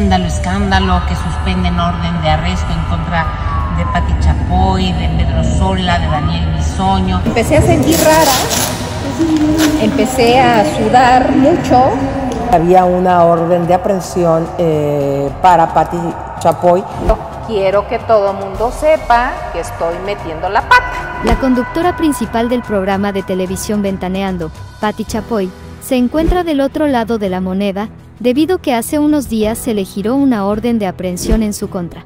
escándalo, escándalo, que suspenden orden de arresto en contra de Pati Chapoy, de Pedro Sola, de Daniel Bisoño. Empecé a sentir rara, empecé a sudar mucho. Había una orden de aprehensión eh, para Pati Chapoy. Quiero que todo mundo sepa que estoy metiendo la pata. La conductora principal del programa de televisión Ventaneando, Pati Chapoy, se encuentra del otro lado de la moneda, debido que hace unos días se le giró una orden de aprehensión en su contra.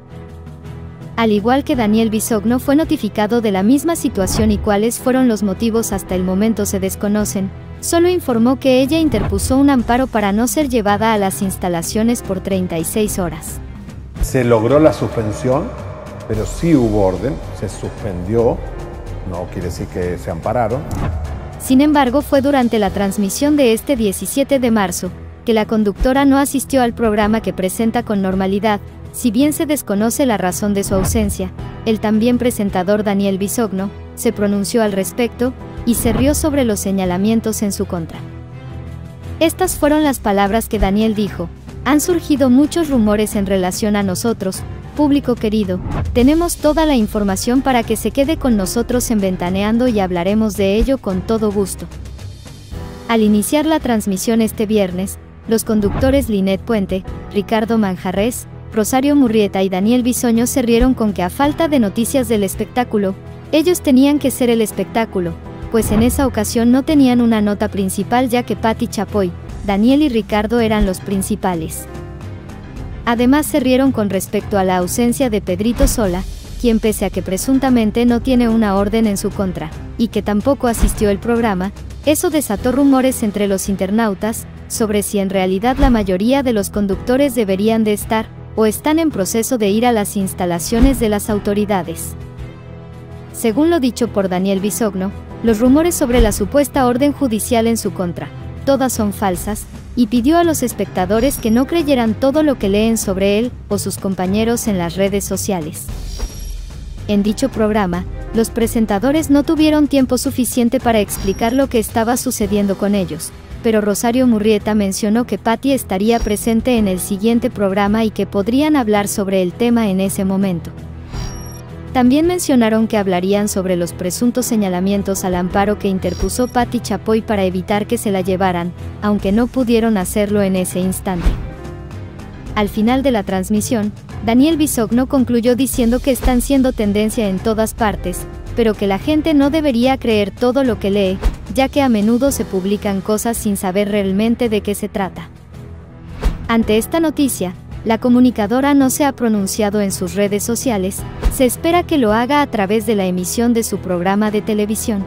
Al igual que Daniel Bisogno fue notificado de la misma situación y cuáles fueron los motivos hasta el momento se desconocen, solo informó que ella interpuso un amparo para no ser llevada a las instalaciones por 36 horas. Se logró la suspensión, pero sí hubo orden, se suspendió, no quiere decir que se ampararon. Sin embargo, fue durante la transmisión de este 17 de marzo, que la conductora no asistió al programa que presenta con normalidad, si bien se desconoce la razón de su ausencia, el también presentador Daniel Bisogno se pronunció al respecto y se rió sobre los señalamientos en su contra. Estas fueron las palabras que Daniel dijo. Han surgido muchos rumores en relación a nosotros, público querido, tenemos toda la información para que se quede con nosotros en Ventaneando y hablaremos de ello con todo gusto. Al iniciar la transmisión este viernes, los conductores Linet Puente, Ricardo Manjarres, Rosario Murrieta y Daniel Bisoño se rieron con que a falta de noticias del espectáculo, ellos tenían que ser el espectáculo, pues en esa ocasión no tenían una nota principal ya que Patti Chapoy, Daniel y Ricardo eran los principales. Además se rieron con respecto a la ausencia de Pedrito Sola, quien pese a que presuntamente no tiene una orden en su contra, y que tampoco asistió al programa, eso desató rumores entre los internautas, sobre si en realidad la mayoría de los conductores deberían de estar, o están en proceso de ir a las instalaciones de las autoridades. Según lo dicho por Daniel Bisogno, los rumores sobre la supuesta orden judicial en su contra, todas son falsas, y pidió a los espectadores que no creyeran todo lo que leen sobre él o sus compañeros en las redes sociales. En dicho programa, los presentadores no tuvieron tiempo suficiente para explicar lo que estaba sucediendo con ellos, pero Rosario Murrieta mencionó que Patty estaría presente en el siguiente programa y que podrían hablar sobre el tema en ese momento. También mencionaron que hablarían sobre los presuntos señalamientos al amparo que interpuso Patti Chapoy para evitar que se la llevaran, aunque no pudieron hacerlo en ese instante. Al final de la transmisión, Daniel Bisogno concluyó diciendo que están siendo tendencia en todas partes, pero que la gente no debería creer todo lo que lee, ya que a menudo se publican cosas sin saber realmente de qué se trata. Ante esta noticia, la comunicadora no se ha pronunciado en sus redes sociales, se espera que lo haga a través de la emisión de su programa de televisión.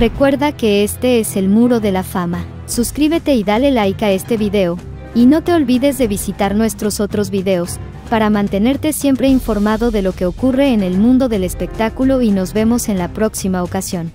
Recuerda que este es el Muro de la Fama, suscríbete y dale like a este video, y no te olvides de visitar nuestros otros videos, para mantenerte siempre informado de lo que ocurre en el mundo del espectáculo y nos vemos en la próxima ocasión.